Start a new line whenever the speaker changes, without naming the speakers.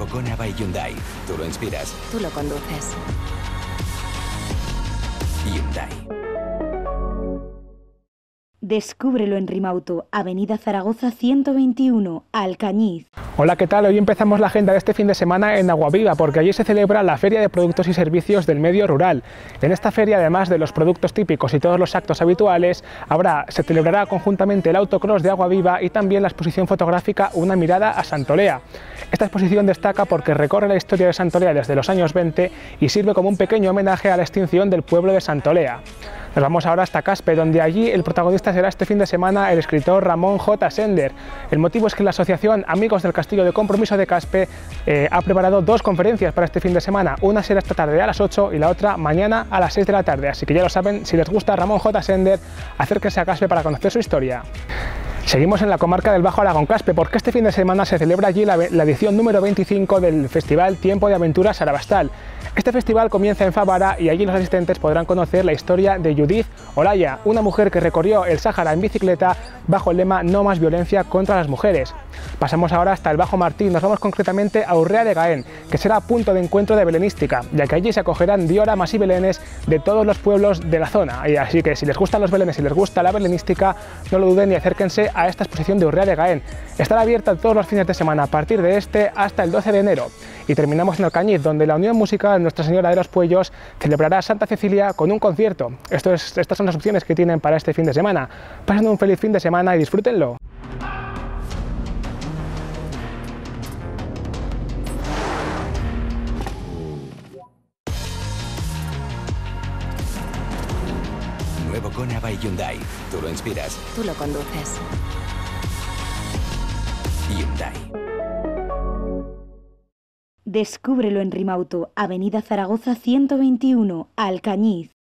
Nuevo Kona by Hyundai. Tú lo inspiras.
Tú lo conduces.
Hyundai.
Descúbrelo en Rimauto, Avenida Zaragoza 121, Alcañiz.
Hola, ¿qué tal? Hoy empezamos la agenda de este fin de semana en Aguaviva, porque allí se celebra la Feria de Productos y Servicios del Medio Rural. En esta feria, además de los productos típicos y todos los actos habituales, se celebrará conjuntamente el autocross de Aguaviva y también la exposición fotográfica Una mirada a Santolea. Esta exposición destaca porque recorre la historia de Santolea desde los años 20 y sirve como un pequeño homenaje a la extinción del pueblo de Santolea. Nos vamos ahora hasta Caspe, donde allí el protagonista será este fin de semana el escritor Ramón J. Sender. El motivo es que la asociación Amigos del Castillo de Compromiso de Caspe eh, ha preparado dos conferencias para este fin de semana. Una será esta tarde a las 8 y la otra mañana a las 6 de la tarde. Así que ya lo saben, si les gusta Ramón J. Sender, acérquense a Caspe para conocer su historia. Seguimos en la comarca del Bajo Aragón Caspe porque este fin de semana se celebra allí la, edición número 25 del Festival Tiempo de Aventuras Arabastal. Este festival comienza en Favara y allí los asistentes podrán conocer la historia de Judith Olaya, una mujer que recorrió el Sáhara en bicicleta bajo el lema No más violencia contra las mujeres. Pasamos ahora hasta el Bajo Martín, nos vamos concretamente a Urrea de Gaén, que será punto de encuentro de belenística, ya que allí se acogerán dioramas y belenes de todos los pueblos de la zona. Y así que si les gustan los belenes y les gusta la belenística, no lo duden y acérquense a esta exposición de Urrea de Gaén. Estará abierta todos los fines de semana a partir de este hasta el 12 de enero. Y terminamos en Alcañiz, donde la Unión Musical Nuestra Señora de los Puellos celebrará Santa Cecilia con un concierto. Estas son las opciones que tienen para este fin de semana. Pasen un feliz fin de semana y disfrútenlo.
Kona by Hyundai. Tú lo inspiras.
Tú lo conduces.
Hyundai.
Descúbrelo en Rimauto, Avenida Zaragoza 121, Alcañiz.